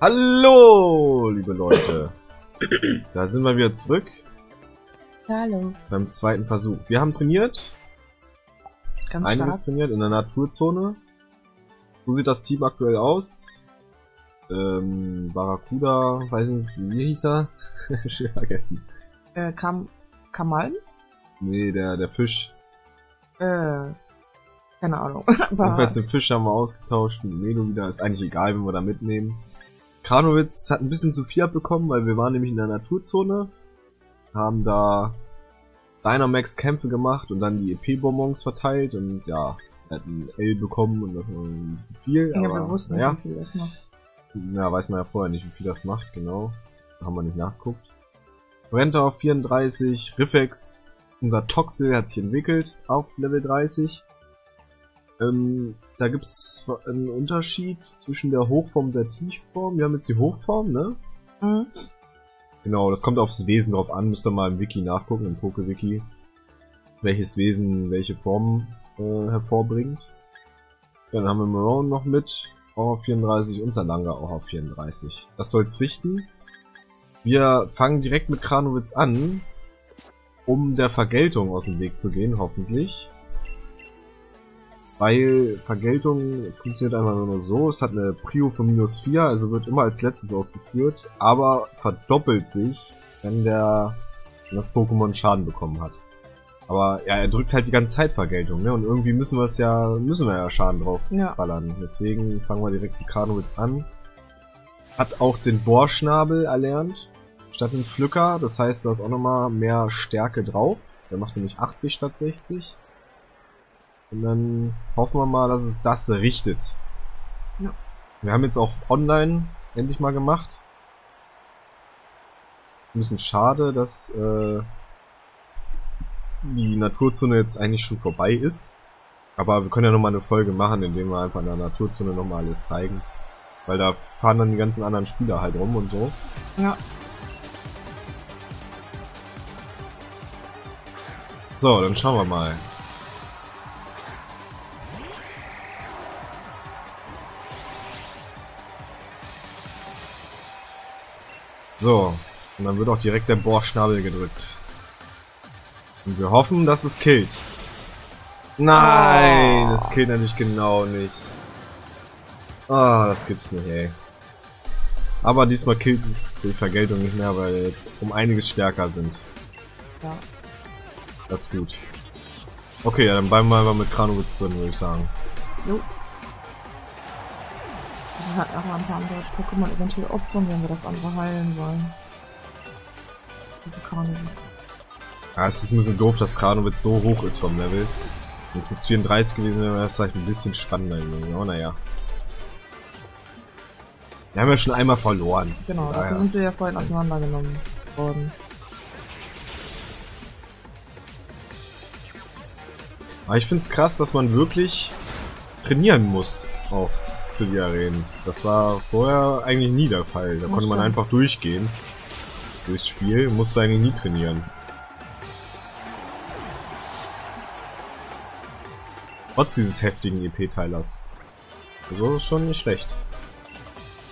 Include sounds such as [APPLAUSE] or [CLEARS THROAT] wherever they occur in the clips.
Hallo, liebe Leute. [CLEARS THROAT] Da sind wir wieder zurück Hallo. beim zweiten Versuch. Wir haben trainiert, Ganz einiges stark. trainiert in der Naturzone. So sieht das Team aktuell aus. Ähm, Barracuda, weiß nicht, wie hieß er? [LAUGHS] Schon vergessen. Äh, Kam Kamal? Nee, der, der Fisch. Äh, keine Ahnung. [LAUGHS] Aber Jedenfalls den Fisch haben wir ausgetauscht Melo wieder. Ist eigentlich egal, wenn wir da mitnehmen. Kranowitz hat ein bisschen zu viel abbekommen, weil wir waren nämlich in der Naturzone. Haben da Dynamax-Kämpfe gemacht und dann die EP-Bonbons verteilt und ja, er hat ein L bekommen und das war ein bisschen viel. ja, aber, wir wussten naja, wie viel das macht. ja, weiß man ja vorher nicht, wie viel das macht, genau. Haben wir nicht nachguckt. Renta auf 34, Riffex, unser Toxel hat sich entwickelt auf Level 30. Ähm, da gibt's einen Unterschied zwischen der Hochform und der Tiefform. Wir haben jetzt die Hochform, ne? Mhm. Genau, das kommt aufs Wesen drauf an. Müsst ihr mal im Wiki nachgucken, im Poke-Wiki. Welches Wesen welche Form äh, hervorbringt. Dann haben wir Marone noch mit, auch auf 34 und Salanga auch auf 34. Das soll's richten. Wir fangen direkt mit Kranowitz an, um der Vergeltung aus dem Weg zu gehen, hoffentlich. Weil Vergeltung funktioniert einfach nur so, es hat eine Prio von minus 4, also wird immer als letztes ausgeführt, aber verdoppelt sich, wenn der wenn das Pokémon Schaden bekommen hat. Aber ja, er drückt halt die ganze Zeit Vergeltung, ne? Und irgendwie müssen wir es ja, müssen wir ja Schaden drauf Ja. ballern. Deswegen fangen wir direkt mit Kranowitz an. Hat auch den Bohrschnabel erlernt, statt den Pflücker. Das heißt, da ist auch nochmal mehr Stärke drauf. Der macht nämlich 80 statt 60. Und dann hoffen wir mal, dass es das richtet. Ja. Wir haben jetzt auch online endlich mal gemacht. Ein bisschen schade, dass äh, die Naturzone jetzt eigentlich schon vorbei ist. Aber wir können ja nochmal eine Folge machen, indem wir einfach in der Naturzone nochmal alles zeigen. Weil da fahren dann die ganzen anderen Spieler halt rum und so. Ja. So, dann schauen wir mal. So, und dann wird auch direkt der Bohrschnabel gedrückt. Und wir hoffen, dass es killt. Nein, Oh. es killt nämlich genau nicht. Ah, das gibt's nicht, ey. Aber diesmal killt es die Vergeltung nicht mehr, weil wir jetzt um einiges stärker sind. Ja. Das ist gut. Okay, ja, dann bleiben wir einfach mit Kranowitz drin, würde ich sagen. Jo. Hatten auch mal ein paar andere Pokémon eventuell opfern, wenn wir das andere heilen wollen. Ja, es ist ein bisschen doof, dass Kranowitz so hoch ist vom Level. Wenn es jetzt 34 gewesen wäre, wäre es vielleicht ein bisschen spannender gewesen. Aber naja. Wir haben ja schon einmal verloren. Genau, Ah, dafür ja. sind wir ja vorhin auseinandergenommen worden. Aber ich find's krass, dass man wirklich trainieren muss. Auch für die Arenen. Das war vorher eigentlich nie der Fall. Da Das konnte man stimmt. einfach durchgehen. Durchs Spiel. Musste eigentlich nie trainieren. Trotz dieses heftigen EP-Teilers. So ist schon nicht schlecht.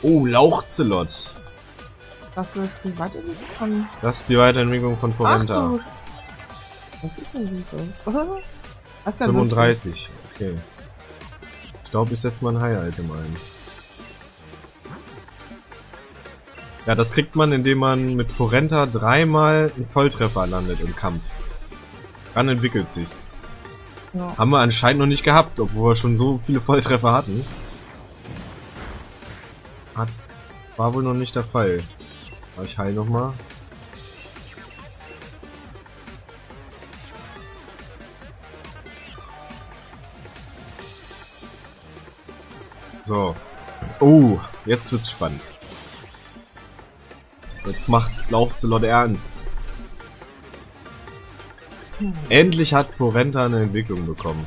Oh, Lauchzelot. Das ist die Weiterentwicklung von... Das ist die Weiterentwicklung von Forenta. Ach. [LAUGHS] Was ist denn diese? Das ist lustig. 35. Okay. Ich glaube, ich setze mal ein High-Item ein. Ja, das kriegt man, indem man mit Porenta dreimal einen Volltreffer landet im Kampf. Dann entwickelt sich's. Ja. Haben wir anscheinend noch nicht gehabt, obwohl wir schon so viele Volltreffer hatten. Hat, war wohl noch nicht der Fall. Aber ich heil noch So. Oh, jetzt wird's spannend. Jetzt macht Lauchzelot ernst. Hm. Endlich hat Forenta eine Entwicklung bekommen.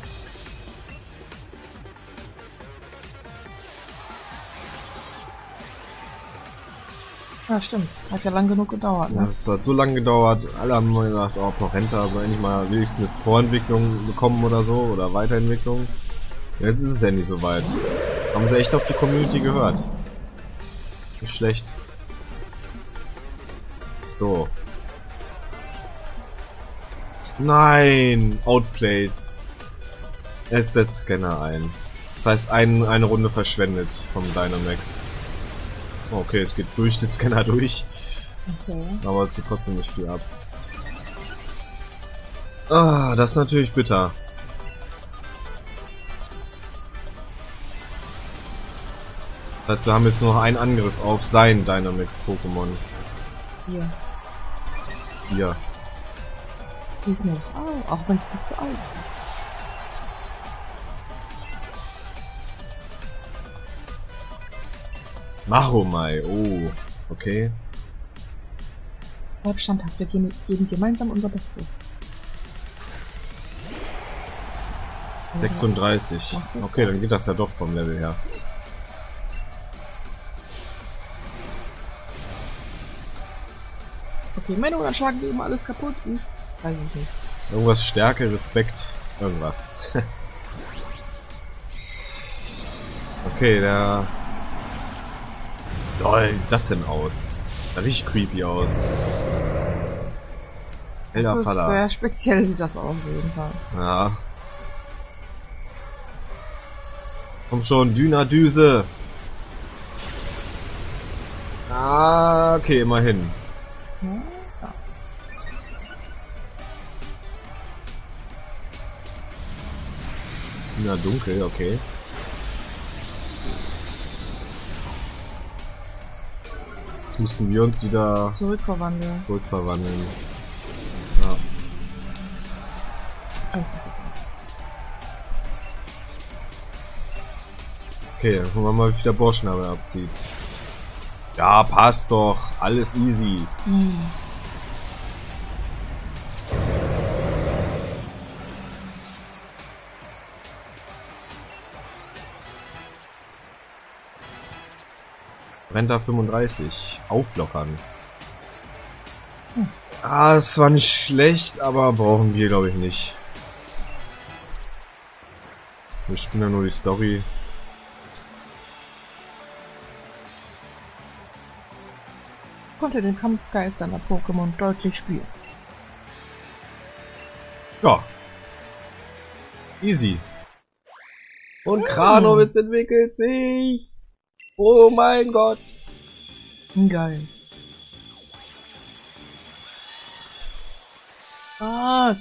Ja, stimmt. Hat ja lang genug gedauert, Ja, ne? es hat so lange gedauert. Alle haben mal gedacht, oh, Porenta soll endlich mal wenigstens eine Vorentwicklung bekommen oder so, oder Weiterentwicklung. Jetzt ist es ja nicht so weit. Haben sie echt auf die Community gehört. Nicht schlecht. So. Nein! Outplayed. Es setzt Scanner ein. Das heißt, ein, eine Runde verschwendet vom Dynamax. Okay, es geht durch den Scanner durch. Okay. Aber es zieht trotzdem nicht viel ab. Ah, das ist natürlich bitter. Das heißt, wir haben jetzt nur noch einen Angriff auf sein Dynamax-Pokémon. Hier. Hier. Die ist nicht. Oh, auch wenn es nicht so alt ist. Maromai, oh. Okay. Bleib standhaft, wir geben, geben gemeinsam unser Bestes. 36. Macht das Okay, dann geht das ja doch vom Level her. Okay, meine dann schlagen die immer alles kaputt. Hm, weiß ich nicht. Irgendwas Stärke, Respekt, irgendwas. okay, der... Lol, wie sieht das denn aus? Sah richtig creepy aus. Helder Das ist sehr speziell sieht das aus auf jeden Fall. Ja. Komm schon, Dynadüse. Ah, okay, immerhin. Ja, Düna dunkel, okay. Jetzt mussten wir uns wieder Zurückverwandeln. zurückverwandeln. Ja. Okay. Dann gucken wir mal, wie der Borschnabel abzieht. Ja, passt doch. Alles easy. Hm. Renta 35. Auflockern. Hm. Ah, es war nicht schlecht, aber brauchen wir, glaube ich, nicht. Wir spielen ja nur die Story. Konnte den Kampfgeist einer Pokémon deutlich spüren. Ja. Easy. Und Kranowitz entwickelt sich. Oh mein Gott. Geil. Was?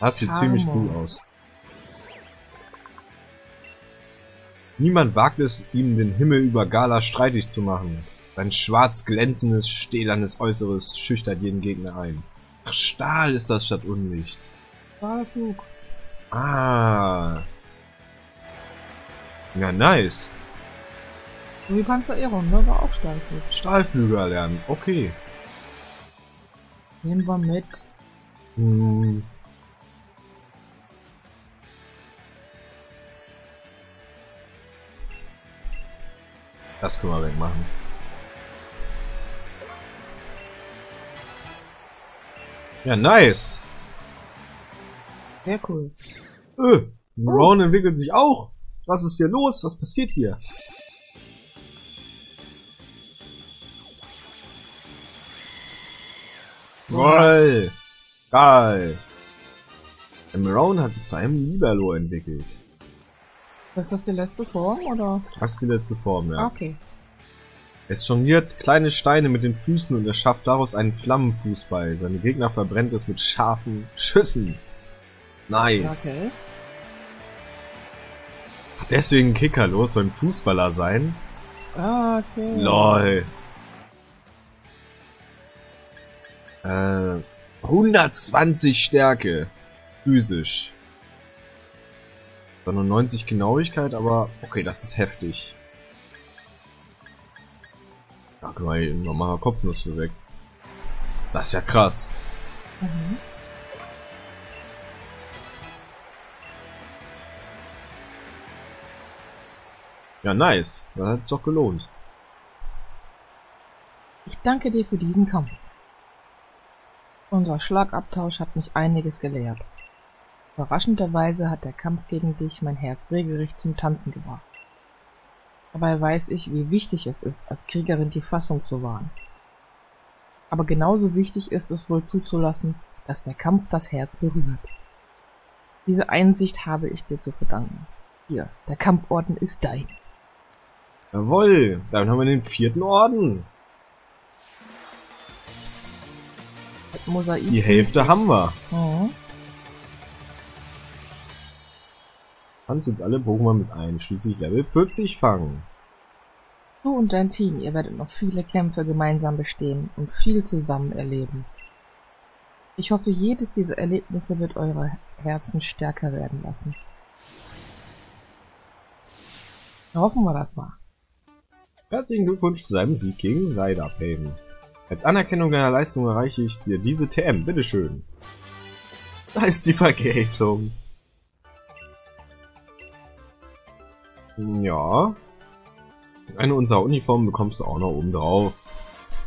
Das sieht Charmant. ziemlich cool aus. Niemand wagt es, ihm den Himmel über Gala streitig zu machen. Sein schwarz glänzendes, stählernes Äußeres schüchtert jeden Gegner ein. Ach, Stahl ist das statt Unlicht. Stahlflug. Ah. Ja, nice. So wie Panzer Eron, ne? War auch Stahlflug. Stahlflüge erlernen. Okay. Nehmen wir mit. Hm. Das können wir wegmachen. Ja, nice. Sehr cool. Öh, Ron entwickelt sich auch. Was ist hier los? Was passiert hier? Roll. Geil. Maroon hat sich zu einem Libero entwickelt. Ist das die letzte Form, oder? Fast die letzte Form, ja. Okay. Es jongliert kleine Steine mit den Füßen und erschafft daraus einen Flammenfußball. Seine Gegner verbrennt es mit scharfen Schüssen. Nice. Okay. Deswegen Kicker los, soll ein Fußballer sein. Ah, okay. LOL. Äh, 120 Stärke. Physisch. Zwar nur 90 Genauigkeit, aber okay, das ist heftig. Da können wir hier nochmal Kopfnuss für weg. Das ist ja krass. Mhm. Ja, nice. Das hat doch gelohnt. Ich danke dir für diesen Kampf. Unser Schlagabtausch hat mich einiges gelehrt. Überraschenderweise hat der Kampf gegen dich mein Herz regelrecht zum Tanzen gebracht. Dabei weiß ich, wie wichtig es ist, als Kriegerin die Fassung zu wahren. Aber genauso wichtig ist es wohl zuzulassen, dass der Kampf das Herz berührt. Diese Einsicht habe ich dir zu verdanken. Hier, der Kampforden ist dein. Jawohl, dann haben wir den vierten Orden. Mosaik. Die Hälfte haben wir. Mhm. Kannst jetzt alle Pokémon bis einschließlich Level 40 fangen. Du und dein Team, ihr werdet noch viele Kämpfe gemeinsam bestehen und viel zusammen erleben. Ich hoffe, jedes dieser Erlebnisse wird eure Herzen stärker werden lassen. Hoffen wir das mal. Herzlichen Glückwunsch zu seinem Sieg gegen Seidapaven. Als Anerkennung deiner Leistung erreiche ich dir diese TM, bitteschön. Da ist die Vergeltung. Ja. Eine unserer Uniformen bekommst du auch noch oben drauf.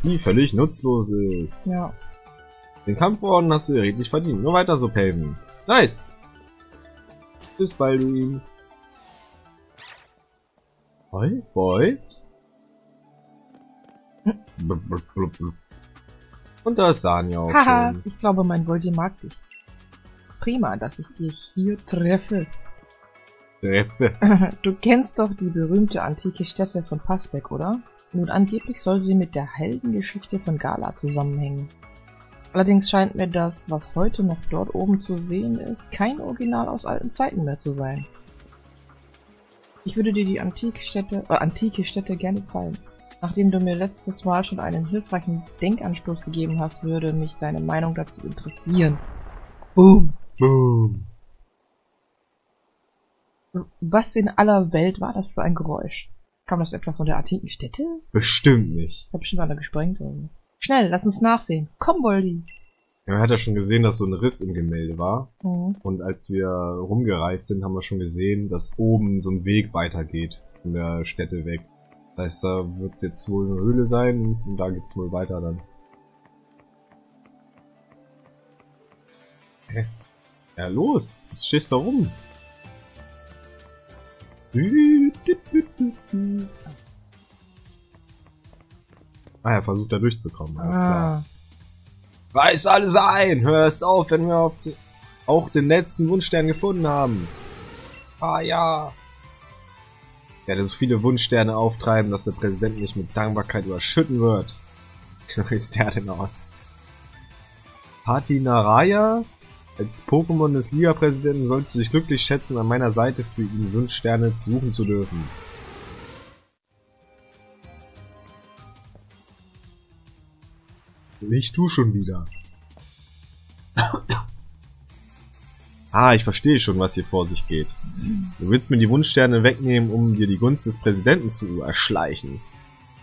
Die völlig nutzlos ist. Ja. Den Kampforden hast du dir redlich verdient. Nur weiter so, Paven. Nice. Bis Balduin. Boy, boy. Und da ist Sanja auch Haha, schon. ich glaube, mein Voldi mag dich. Prima, dass ich dich hier treffe. Treffe. [LAUGHS] Du kennst doch die berühmte antike Stätte von Passbeck, oder? Nun, angeblich soll sie mit der Heldengeschichte von Gala zusammenhängen. Allerdings scheint mir das, was heute noch dort oben zu sehen ist, kein Original aus alten Zeiten mehr zu sein. Ich würde dir die antike Stätte, äh, antike Stätte gerne zeigen. Nachdem du mir letztes Mal schon einen hilfreichen Denkanstoß gegeben hast, würde mich deine Meinung dazu interessieren. Boom. Boom. Was in aller Welt war das für ein Geräusch? Kam das etwa von der antiken Stätte? Bestimmt nicht. Hat bestimmt einer gesprengt oder so. Schnell, lass uns nachsehen. Komm, Boldi. Ja, man hat ja schon gesehen, dass so ein Riss im Gemälde war. Mhm. Und als wir rumgereist sind, haben wir schon gesehen, dass oben so ein Weg weitergeht von der Stätte weg. Das heißt, da wird jetzt wohl eine Höhle sein und da geht's wohl weiter dann. Hä? Ja, los! Was stehst da rum? Ah, er versucht da durchzukommen, alles klar. Ah, Reiß alles ein! Hörst auf, wenn wir auf den, auch den letzten Wunschstern gefunden haben. Ah ja. Werde so viele Wunschsterne auftreiben, dass der Präsident mich mit Dankbarkeit überschütten wird. [LAUGHS] Wie ist der denn aus? Pati Naraya? Als Pokémon des Liga-Präsidenten sollst du dich glücklich schätzen, an meiner Seite für ihn Wunschsterne suchen zu dürfen. Ich tu schon wieder. Ah, ich verstehe schon, was hier vor sich geht. Du willst mir die Wunschsterne wegnehmen, um dir die Gunst des Präsidenten zu erschleichen.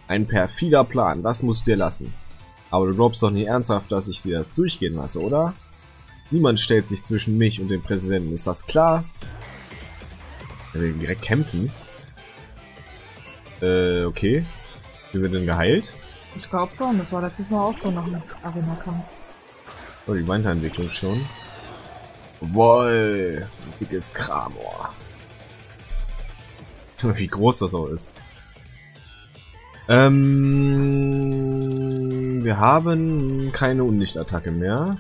Ein perfider Plan, das musst du dir lassen. Aber du glaubst doch nicht ernsthaft, dass ich dir das durchgehen lasse, oder? Niemand stellt sich zwischen mich und dem Präsidenten, ist das klar? Er will direkt kämpfen. Äh, okay. Sind wir denn geheilt? ich glaube schon, das war letztes Mal auch schon nach dem Arena-Kampf. Oh, die Weiterentwicklung schon. Woll, dickes Kramor. [LAUGHS] Wie groß das auch ist. Ähm, wir haben keine Unlichtattacke mehr.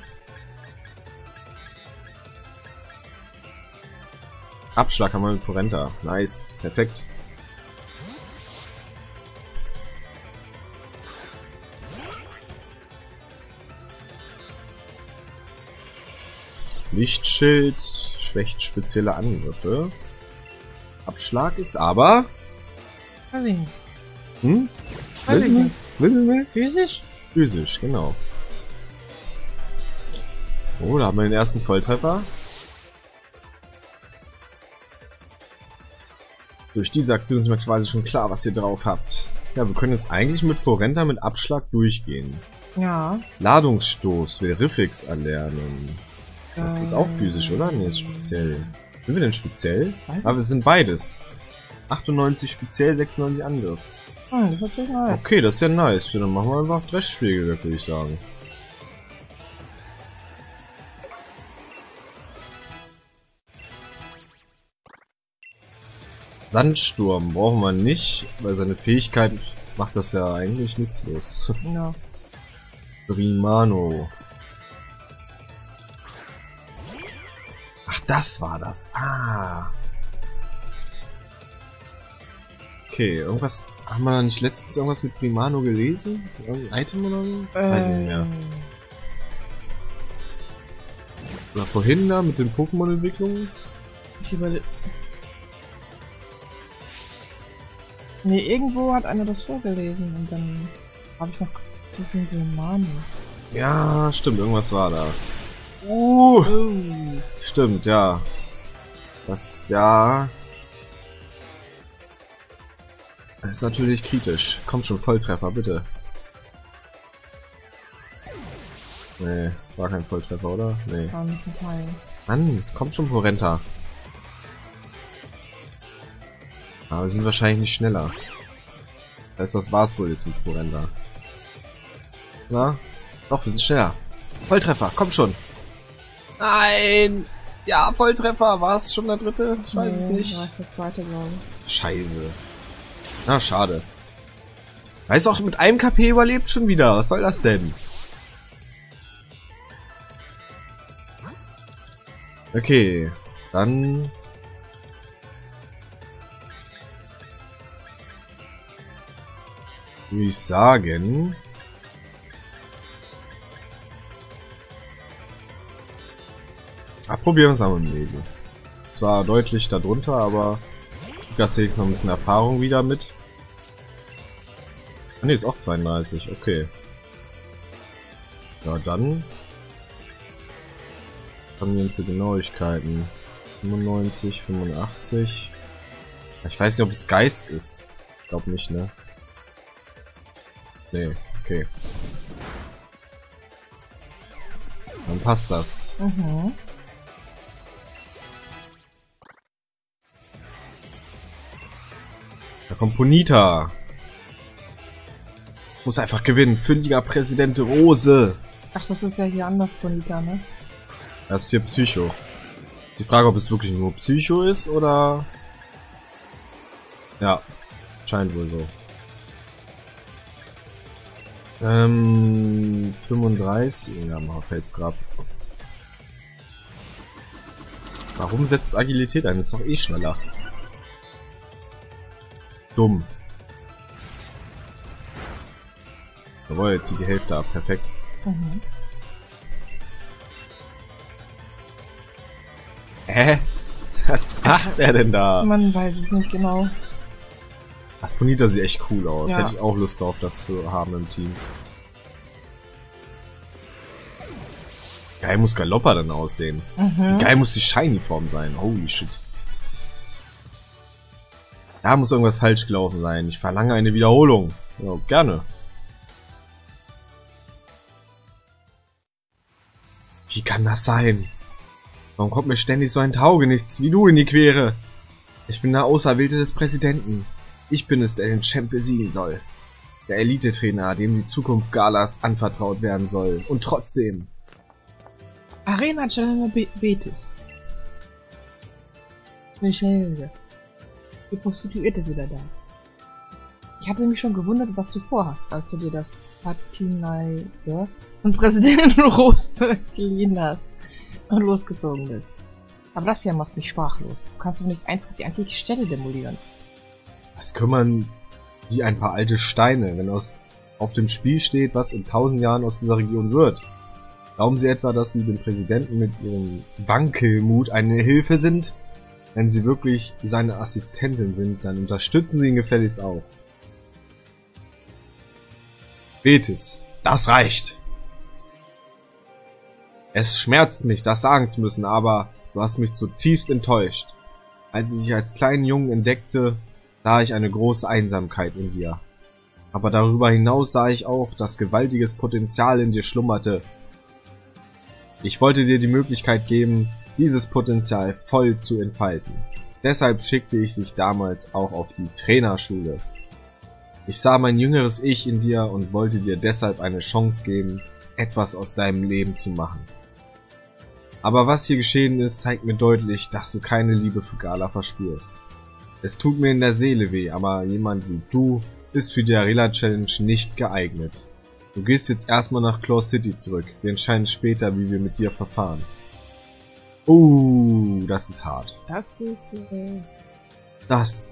Abschlag haben wir mit Porenta. Nice, perfekt. Lichtschild schwächt spezielle Angriffe. Abschlag ist aber... Hm? Physisch? Physisch, genau. Oh, da haben wir den ersten Volltreffer. Durch diese Aktion ist mir quasi schon klar, was ihr drauf habt. Ja, wir können jetzt eigentlich mit Forenta mit Abschlag durchgehen. Ja. Ladungsstoß will Riffix erlernen. Das ist auch physisch, oder? Nee, ist speziell. Sind wir denn speziell? Weiß Aber wir sind beides. 98 speziell, 96 Angriff. Hm, das ist nice. Okay, das ist ja nice. Dann machen wir einfach Dreschschläge würde ich sagen. Sandsturm brauchen wir nicht, weil seine Fähigkeit macht das ja eigentlich nutzlos. Ja. [LAUGHS] Brimano. Ach, das war das. Ah. Okay, irgendwas. Haben wir da nicht letztens irgendwas mit Primano gelesen? Irgendein Item oder so? Weiß ich nicht mehr. Ähm, Oder vorhin da mit den Pokémon-Entwicklungen? Ich überle... Nee, irgendwo hat einer das vorgelesen und dann habe ich noch das ist ein Roman. Ja, stimmt, irgendwas war da. Uh, Oh. stimmt, ja. Das, ja. Das ist natürlich kritisch. Kommt schon, Volltreffer, bitte. Nee, war kein Volltreffer, oder? Nee. War nicht das Heil. Mann, kommt schon, Porenta. Aber wir sind wahrscheinlich nicht schneller. Das heißt, das war's wohl jetzt mit Porenta. Na? Doch, wir sind schneller. Volltreffer, komm schon. Nein! Ja, Volltreffer. War es schon der dritte? Ich weiß es Nee, nicht. War der zweite, glaube ich. Scheiße. Na, schade. Weißt du auch, mit einem KP überlebt schon wieder. Was soll das denn? Okay, dann... Würde ich sagen... probieren es mal mit dem Leben. Zwar deutlich darunter, aber das jetzt noch ein bisschen Erfahrung wieder mit. Ah, ne, ist auch 32, okay. Ja, dann. Haben wir für Genauigkeiten? 95, 85. Ich weiß nicht, ob es Geist ist. Ich glaube nicht, ne? Nee, okay. Dann passt das. Mhm. Bonita. Muss einfach gewinnen. Fündiger Präsident Rose. Ach, das ist ja hier anders, Bonita, ne? Das ist hier Psycho. Die Frage, ob es wirklich nur Psycho ist oder... Ja, scheint wohl so. Ähm, 35, ja, mal Felsgrab. Warum setzt Agilität ein? Ist doch eh schneller. Dumm. Jawohl, jetzt zieht die Hälfte ab. Perfekt. Mhm. Hä? Was macht er denn da? Man weiß es nicht genau. Asponita sieht echt cool aus. Ja. Hätte ich auch Lust auf, das zu haben im Team. Geil muss Galoppa dann aussehen. Mhm. Geil muss die Shiny-Form sein. Holy shit. Da muss irgendwas falsch gelaufen sein. Ich verlange eine Wiederholung. Ja, gerne. Wie kann das sein? Warum kommt mir ständig so ein Taugenichts wie du in die Quere? Ich bin der Auserwählte des Präsidenten. Ich bin es, der den Champ besiegen soll. Der Elite-Trainer, dem die Zukunft Galas anvertraut werden soll. Und trotzdem. Arena Challenger Be Betis. Eine Schnelle. Die Prostituierte sind da. Ich hatte mich schon gewundert, was du vorhast, als du dir das Patinai und Präsident [LAUGHS] Rose geliehen hast und losgezogen bist. Aber das hier macht mich sprachlos. Du kannst doch nicht einfach die antike Städte demolieren. Was kümmern die ein paar alte Steine, wenn aus, auf dem Spiel steht, was in tausend Jahren aus dieser Region wird? Glauben Sie etwa, dass Sie dem Präsidenten mit Ihrem Wankelmut eine Hilfe sind? Wenn Sie wirklich seine Assistentin sind, dann unterstützen Sie ihn gefälligst auch. Betis, das reicht. Es schmerzt mich, das sagen zu müssen, aber du hast mich zutiefst enttäuscht. Als ich dich als kleinen Jungen entdeckte, sah ich eine große Einsamkeit in dir. Aber darüber hinaus sah ich auch, dass gewaltiges Potenzial in dir schlummerte. Ich wollte dir die Möglichkeit geben, dieses Potenzial voll zu entfalten. Deshalb schickte ich dich damals auch auf die Trainerschule. Ich sah mein jüngeres Ich in dir und wollte dir deshalb eine Chance geben, etwas aus deinem Leben zu machen. Aber was hier geschehen ist, zeigt mir deutlich, dass du keine Liebe für Gala verspürst. Es tut mir in der Seele weh, aber jemand wie du ist für die Arena Challenge nicht geeignet. Du gehst jetzt erstmal nach Claw City zurück. Wir entscheiden später, wie wir mit dir verfahren. Uh, das ist hart. Das ist. Äh, Das,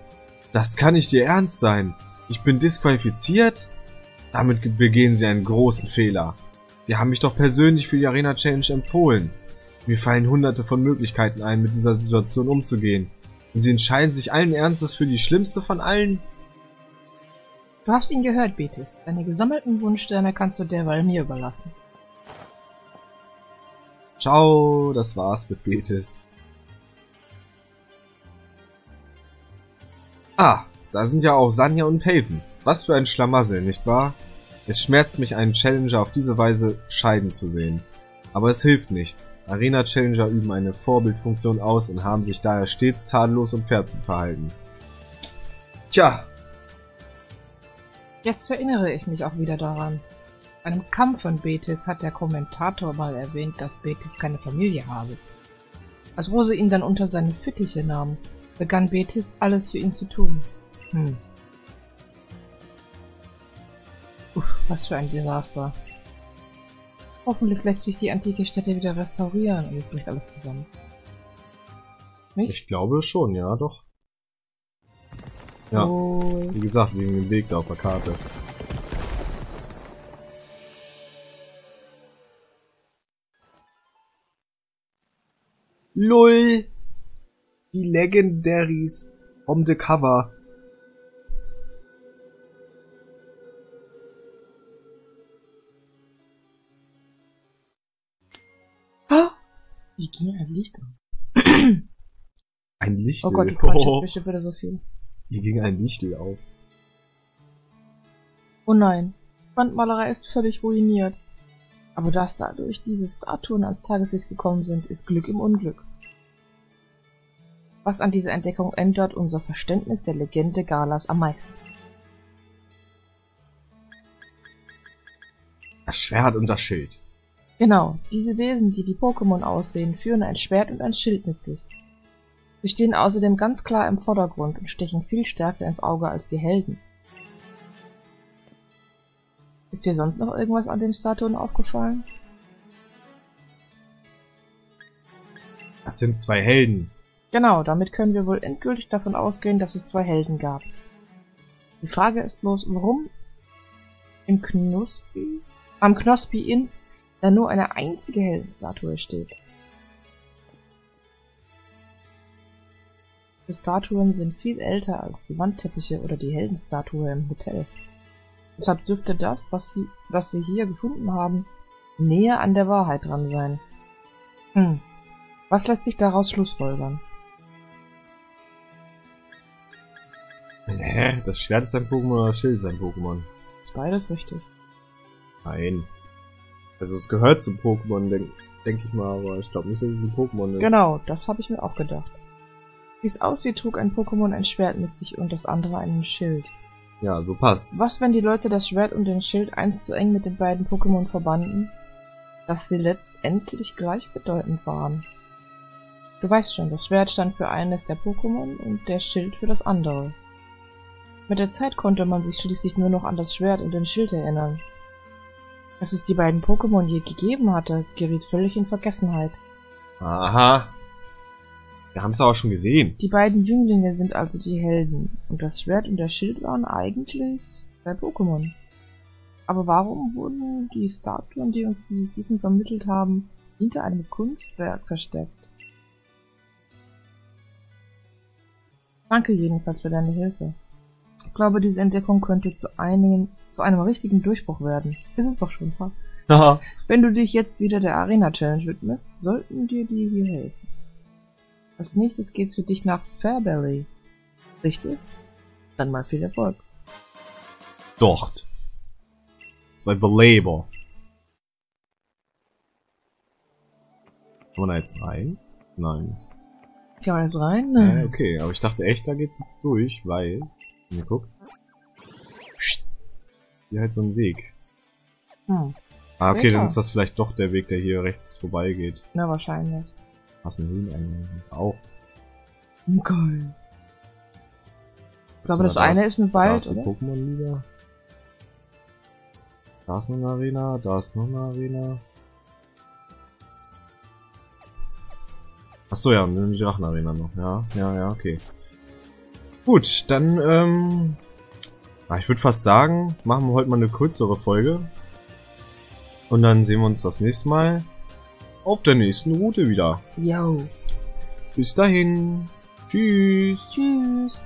das kann nicht ihr Ernst sein. Ich bin disqualifiziert? Damit begehen sie einen großen Fehler. Sie haben mich doch persönlich für die Arena Challenge empfohlen. Mir fallen hunderte von Möglichkeiten ein, mit dieser Situation umzugehen. Und sie entscheiden sich allen Ernstes für die schlimmste von allen? du hast ihn gehört, Betis. Deine gesammelten Wunschsterne kannst du derweil mir überlassen. Ciao, das war's mit Betis. Ah, da sind ja auch Sanja und Peyton. Was für ein Schlamassel, nicht wahr? Es schmerzt mich, einen Challenger auf diese Weise scheiden zu sehen. Aber es hilft nichts. Arena-Challenger üben eine Vorbildfunktion aus und haben sich daher stets tadellos und fair zu verhalten. Tja, Jetzt erinnere ich mich auch wieder daran. Bei einem Kampf von Betis hat der Kommentator mal erwähnt, dass Betis keine Familie habe. Als Rose ihn dann unter seine Fittiche nahm, begann Betis alles für ihn zu tun. Hm. Uff, was für ein Desaster. Hoffentlich lässt sich die antike Stätte wieder restaurieren und es bricht alles zusammen. Nicht? ich glaube schon, ja, doch. Ja, Oh, wie gesagt, wegen dem Weg da auf der Karte. LOL! Die Legendaries from the cover. Ah! wie ging ein Licht auf? Ein Licht. Oh Gott, du [LAUGHS] quatschst bestimmt wieder so viel. Hier ging ein Lichtel auf. Oh nein, die Wandmalerei ist völlig ruiniert. Aber dass dadurch diese Statuen ans Tageslicht gekommen sind, ist Glück im Unglück. Was an dieser Entdeckung ändert unser Verständnis der Legende Galas am meisten. Das Schwert und das Schild. Genau, diese Wesen, die wie Pokémon aussehen, führen ein Schwert und ein Schild mit sich. Sie stehen außerdem ganz klar im Vordergrund und stechen viel stärker ins Auge als die Helden. Ist dir sonst noch irgendwas an den Statuen aufgefallen? Das sind zwei Helden. Genau, damit können wir wohl endgültig davon ausgehen, dass es zwei Helden gab. Die Frage ist bloß, warum im Knospi, am Knospi Inn da nur eine einzige Heldenstatue steht. Die Statuen sind viel älter als die Wandteppiche oder die Heldenstatue im Hotel. Deshalb dürfte das, was, sie, was wir hier gefunden haben, näher an der Wahrheit dran sein. Hm. Was lässt sich daraus schlussfolgern? Hä? Das Schwert ist ein Pokémon oder das Schild ist ein Pokémon? Ist beides richtig. Nein. Also es gehört zum Pokémon, denke denk ich mal, aber ich glaube nicht, dass es ein Pokémon ist. Genau, das habe ich mir auch gedacht. Wie es aussieht, trug ein Pokémon ein Schwert mit sich und das andere einen Schild. Ja, so passt. Was, wenn die Leute das Schwert und den Schild einst zu eng mit den beiden Pokémon verbanden, dass sie letztendlich gleichbedeutend waren? Du weißt schon, das Schwert stand für eines der Pokémon und der Schild für das andere. Mit der Zeit konnte man sich schließlich nur noch an das Schwert und den Schild erinnern. Dass es die beiden Pokémon je gegeben hatte, geriet völlig in Vergessenheit. Aha. Wir haben es auch schon gesehen. Die beiden Jünglinge sind also die Helden, und das Schwert und der Schild waren eigentlich zwei Pokémon. Aber warum wurden die Statuen, die uns dieses Wissen vermittelt haben, hinter einem Kunstwerk versteckt? Danke jedenfalls für deine Hilfe. Ich glaube, diese Entdeckung könnte zu, einigen, zu einem richtigen Durchbruch werden. Ist es doch schon? Haha. [LAUGHS] Wenn du dich jetzt wieder der Arena Challenge widmest, sollten dir die hier helfen. Als nächstes geht's für dich nach Fairbury. Richtig? Dann mal viel Erfolg. Dort. Zwei Beleber. Kann man da jetzt rein? Nein. Kann man jetzt rein? Äh, okay, aber ich dachte echt, da geht's jetzt durch, weil... Wenn ihr guckt. Hier halt so ein Weg. Hm. Ah, okay, Später. dann ist das vielleicht doch der Weg, der hier rechts vorbei geht. Na, wahrscheinlich. Hast einen Höheneingang. Auch. Geil. Ich glaube, das eine ist ein Da Wald, ist die oder? Pokémon-Liga. Da ist noch eine Arena, da ist noch eine Arena. Achso, ja, die Drachenarena noch. Ja, ja, ja, okay. Gut, dann, ähm, ah, ich würde fast sagen, machen wir heute mal eine kürzere Folge. Und dann sehen wir uns das nächste Mal auf der nächsten Route wieder. Yo. Bis dahin. Tschüss. Tschüss.